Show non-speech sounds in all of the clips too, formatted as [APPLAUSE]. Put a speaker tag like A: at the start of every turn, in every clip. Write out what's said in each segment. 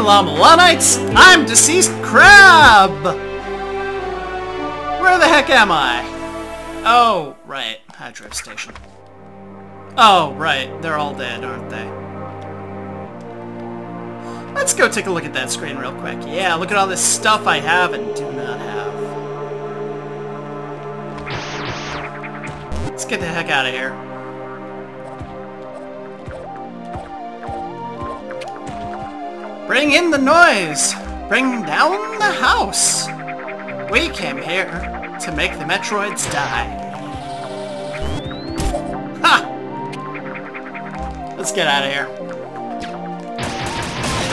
A: Llamalanites! I'm Deceased Crab! Where the heck am I? Oh, right. Hydro Station. Oh, right. They're all dead, aren't they? Let's go take a look at that screen real quick. Yeah, look at all this stuff I have and do not have. Let's get the heck out of here. Bring in the noise! Bring down the house! We came here to make the Metroids die. Ha! Let's get out of here.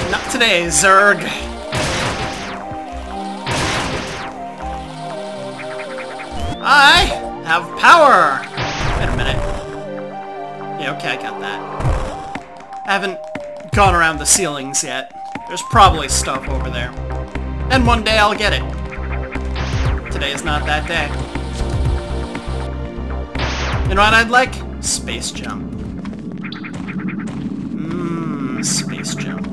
A: Not today, Zerg! I have power! Wait a minute. Yeah, okay, I got that. I haven't gone around the ceilings yet. There's probably stuff over there. And one day I'll get it. Today is not that day. You know what I'd like? Space jump. Mmm, space jump.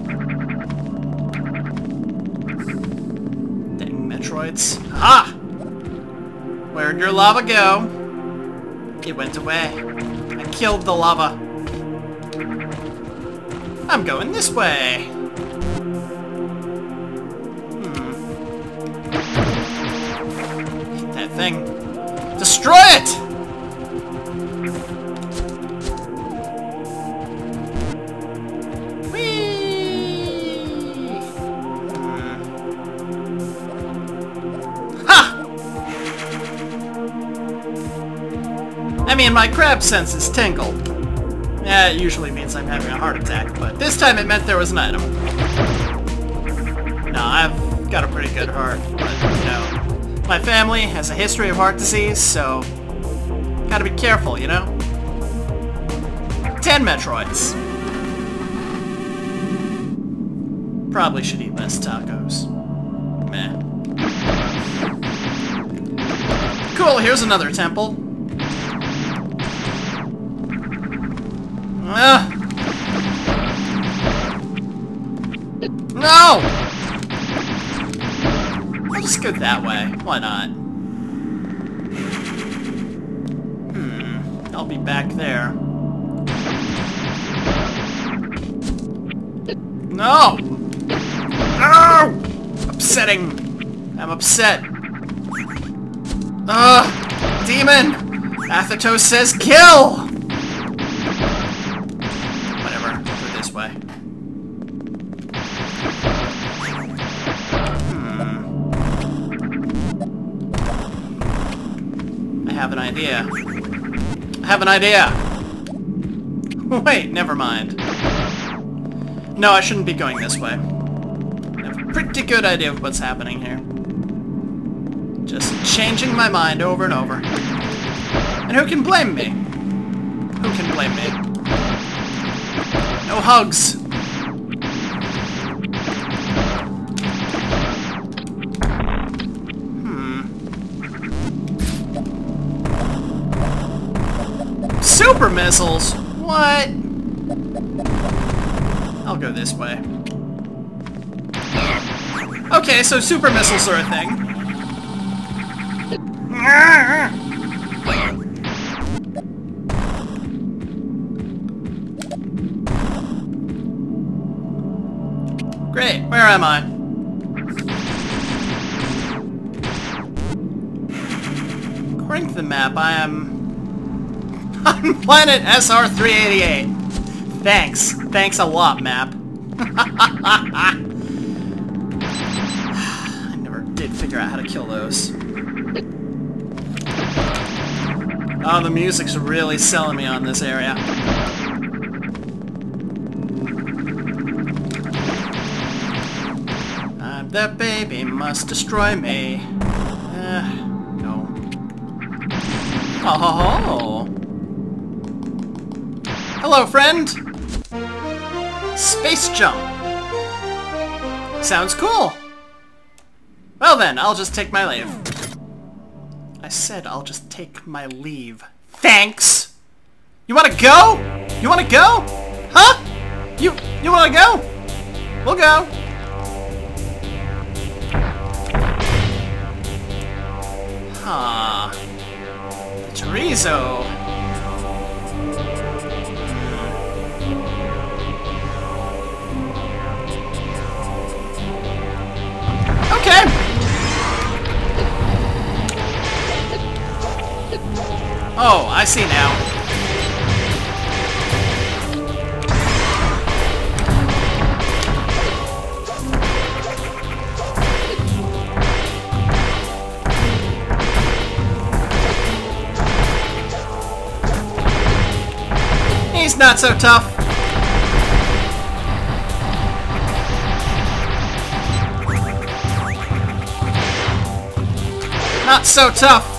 A: Dang Metroids. Ah! Where'd your lava go? It went away. I killed the lava. I'm going this way. Thing. Destroy it! I mean, my crab senses tingled. It usually means I'm having a heart attack, but this time it meant there was an item. No, I've got a pretty good heart, but, you know, my family has a history of heart disease, so gotta be careful, you know? Ten Metroids. Probably should eat less tacos. Meh. Cool, here's another temple. Uh. No! Just go that way. Why not? Hmm. I'll be back there. No! No! Upsetting. I'm upset. Ugh! Demon! Athatos says kill! Idea. I have an idea! Wait, never mind. No, I shouldn't be going this way. I have a pretty good idea of what's happening here. Just changing my mind over and over. And who can blame me? Who can blame me? No hugs. Super missiles? What? I'll go this way. Okay, so super missiles are a thing. Great, where am I? According to the map, I am [LAUGHS] on planet SR-388. Thanks. Thanks a lot, map. [LAUGHS] I never did figure out how to kill those. Oh, the music's really selling me on this area. I'm the baby, must destroy me. Uh, no. Oh, Hello, friend! Space jump! Sounds cool! Well then, I'll just take my leave. I said I'll just take my leave. Thanks! You wanna go? You wanna go? Huh? You, you wanna go? We'll go. Huh. Chorizo. Oh, I see now. He's not so tough. Not so tough.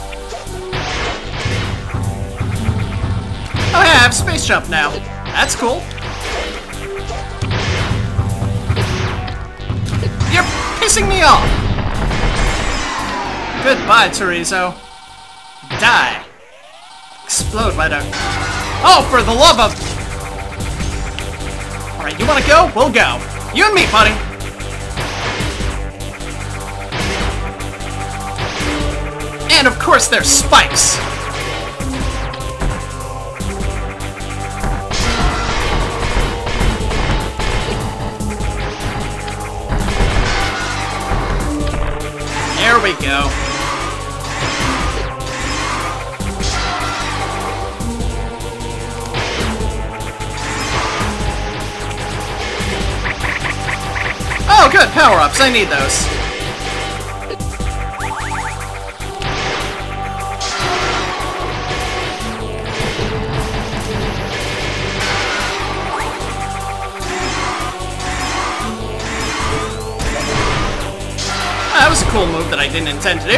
A: Oh yeah, I have space jump now. That's cool. You're pissing me off. Goodbye, Chorizo. Die. Explode, my dark. Oh, for the love of... Alright, you wanna go? We'll go. You and me, buddy. And of course there's spikes. We go. Oh, good, power-ups. I need those. Cool move that I didn't intend to do.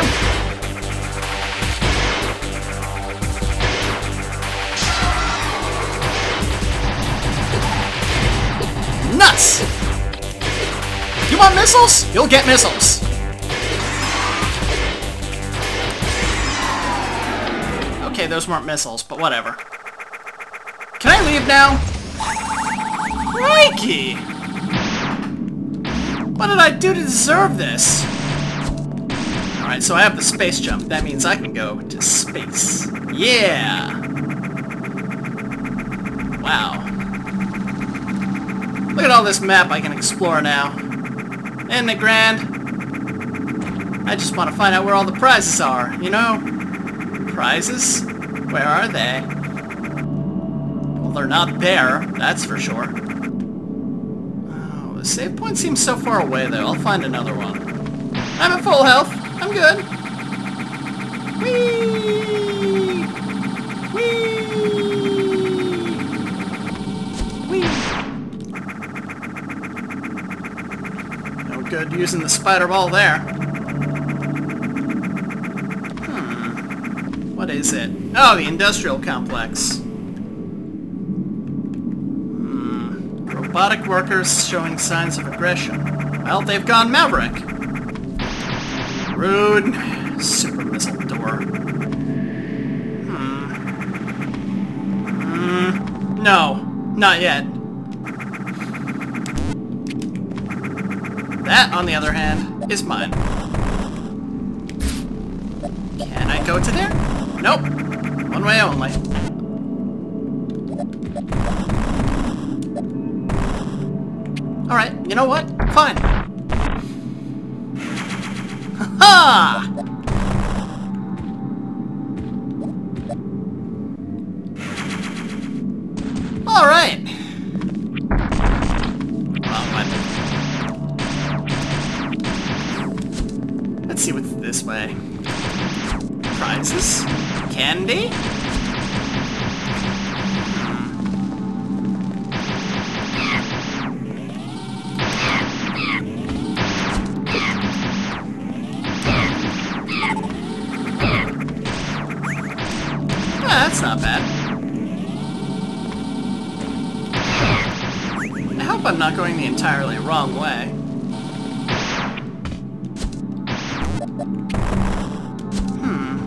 A: Nuts! You want missiles? You'll get missiles. Okay, those weren't missiles, but whatever. Can I leave now? Crikey! What did I do to deserve this? Alright, so I have the space jump. That means I can go to space. Yeah! Wow. Look at all this map I can explore now. Isn't it grand? I just want to find out where all the prizes are, you know? Prizes? Where are they? Well, they're not there, that's for sure. Oh, the save point seems so far away, though. I'll find another one. I'm at full health. I'm good. Whee! Whee! Whee! No good using the spider ball there. Hmm. What is it? Oh, the industrial complex. Hmm. Robotic workers showing signs of aggression. Well, they've gone Maverick. Rude. Super missile door. Hmm. Hmm. No. Not yet. That, on the other hand, is mine. Can I go to there? Nope. One way only. Alright, you know what? Fine. Alright. Wrong one. Let's see what's this way. Prizes? Candy? Going the entirely wrong way. Hmm.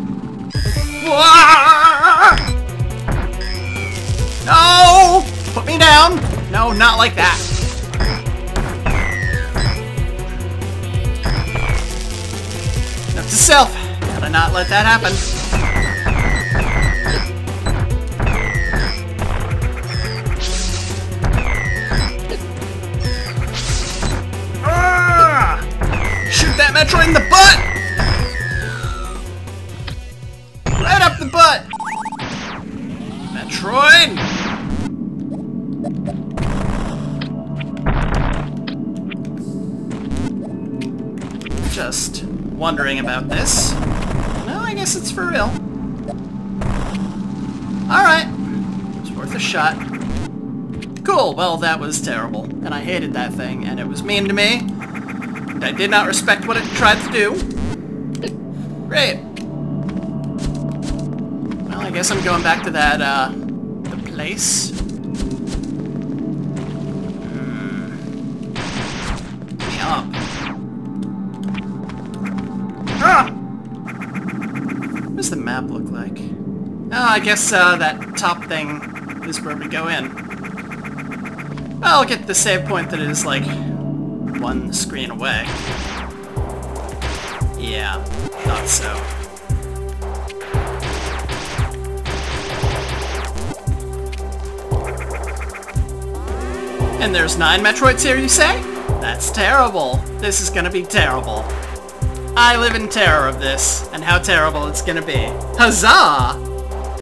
A: No! Put me down! No, not like that. Note to self. Gotta not let that happen. Metroid in the butt! Right up the butt! Metroid! Just wondering about this. No, I guess it's for real. Alright. It's worth a shot. Cool, well that was terrible. And I hated that thing, and it was mean to me. I did not respect what it tried to do. Great. Well, I guess I'm going back to that, uh, the place. Hmm. Up. Ah! What does the map look like? Oh, I guess, uh, that top thing is where we go in. I'll get the save point that is, like, one screen away. Yeah, thought so. And there's nine Metroids here, you say? That's terrible. This is gonna be terrible. I live in terror of this, and how terrible it's gonna be. Huzzah!